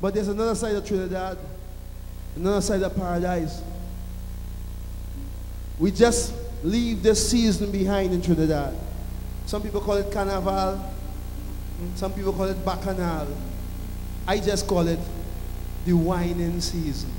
But there's another side of Trinidad, another side of paradise. We just leave this season behind in Trinidad. Some people call it Carnival, some people call it Bacchanal. I just call it the whining season.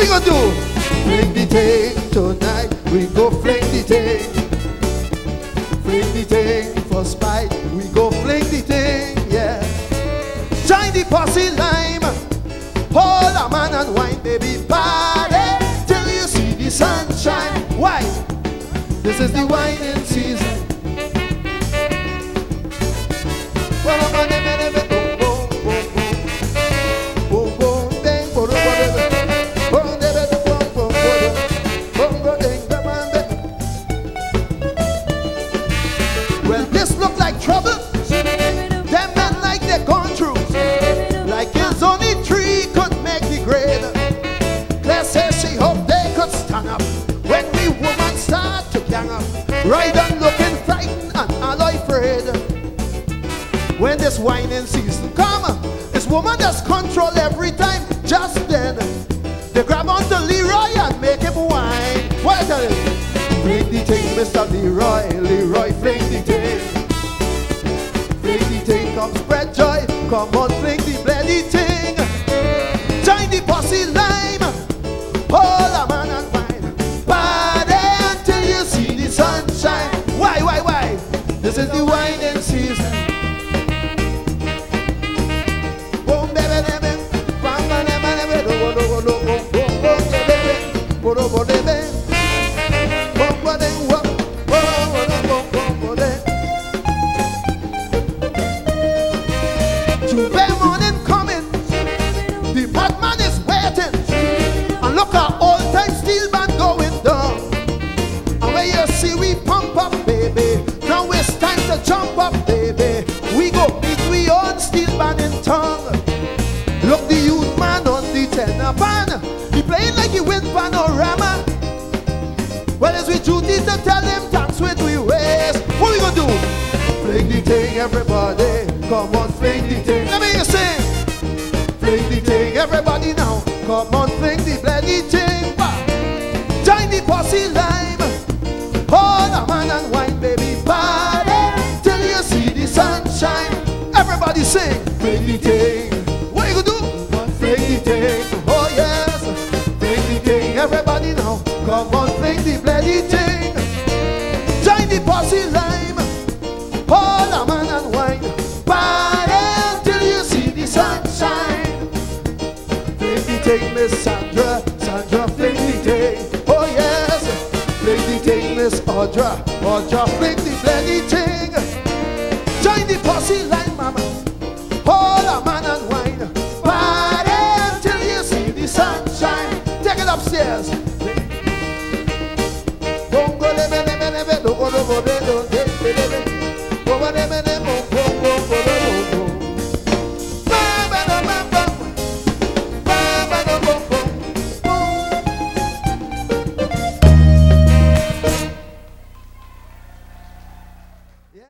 We gonna do? Fling the thing tonight. We go fling the thing. Fling the thing for spite. We go fling the thing, yeah. Join the posse lime. Hold a man and wine, baby, party till you see the sunshine. Why? This is the whining season. Well, this look like trouble. Them men like they're gone through. Like it's only three could make the grade. Claire says she hope they could stand up when we women start to gang up. Right on looking frightened and all afraid. When this whining season come, this woman just control every time. Just then, they grab onto Leroy and make him whine. What? Fling the thing, Mr. Leroy, come spread joy. Come on, fling the bloody thing. Join the posse lime. Hold a man and wine. Party until you see the sunshine. Why, why, why? This is the whining season. The tenor band. He playing like he win panorama. Well, it's we duty to tell him thanks with we ways. What we gonna do? Fling the thing, everybody. Come on, fling the thing. Let me hear you sing. Fling the thing, everybody now. Come on, fling the bloody thing. Join the posse lime. Hold a man and wine, baby, party till you see the sunshine. Everybody sing. Fling the thing. Come on, fling the bloody thing. Join the posse lime. Hold a man and wine. Party till you see the sunshine. Fling the thing, Miss Sandra. Sandra, fling the thing. Oh yes. Fling the thing, Miss Audra. Audra, fling the bloody thing. Join the posse line. moviendo